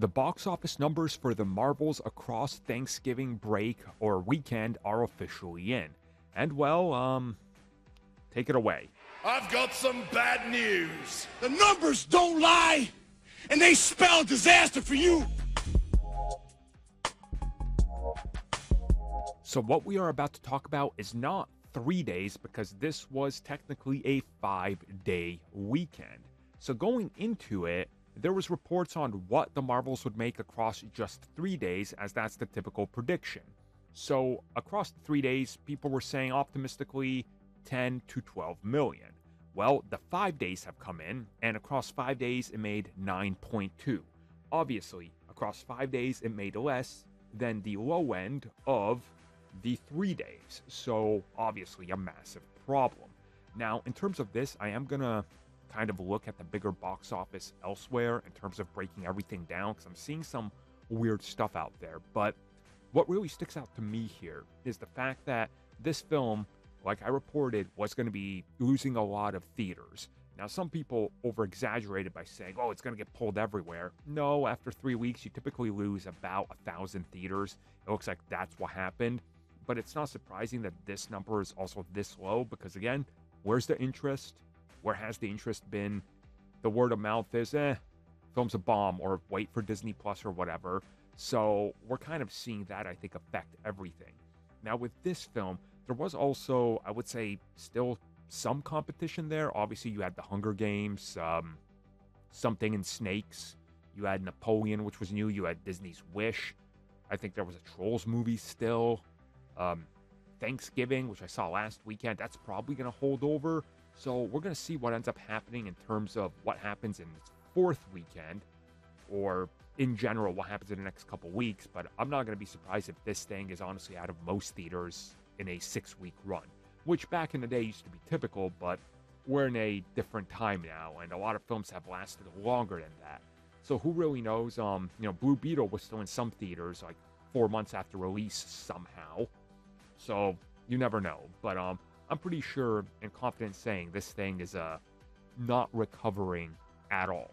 The box office numbers for the Marvels across Thanksgiving break or weekend are officially in. And well, um, take it away. I've got some bad news. The numbers don't lie, and they spell disaster for you. So, what we are about to talk about is not three days because this was technically a five day weekend. So, going into it, there was reports on what the Marvels would make across just three days, as that's the typical prediction. So, across three days, people were saying optimistically 10 to 12 million. Well, the five days have come in, and across five days, it made 9.2. Obviously, across five days, it made less than the low end of the three days. So, obviously, a massive problem. Now, in terms of this, I am to kind of look at the bigger box office elsewhere in terms of breaking everything down because I'm seeing some weird stuff out there. But what really sticks out to me here is the fact that this film, like I reported, was going to be losing a lot of theaters. Now, some people over exaggerated by saying, oh, it's going to get pulled everywhere. No, after three weeks, you typically lose about a thousand theaters. It looks like that's what happened. But it's not surprising that this number is also this low because, again, where's the interest? Where has the interest been? The word of mouth is, eh, film's a bomb, or wait for Disney Plus or whatever. So we're kind of seeing that, I think, affect everything. Now, with this film, there was also, I would say, still some competition there. Obviously, you had the Hunger Games, um, something in Snakes. You had Napoleon, which was new. You had Disney's Wish. I think there was a Trolls movie still. Um, Thanksgiving, which I saw last weekend, that's probably going to hold over. So we're going to see what ends up happening in terms of what happens in its fourth weekend, or in general, what happens in the next couple weeks. But I'm not going to be surprised if this thing is honestly out of most theaters in a six week run, which back in the day used to be typical, but we're in a different time now, and a lot of films have lasted longer than that. So who really knows? Um, you know, Blue Beetle was still in some theaters like four months after release somehow. So you never know. But um, I'm pretty sure and confident saying this thing is uh not recovering at all.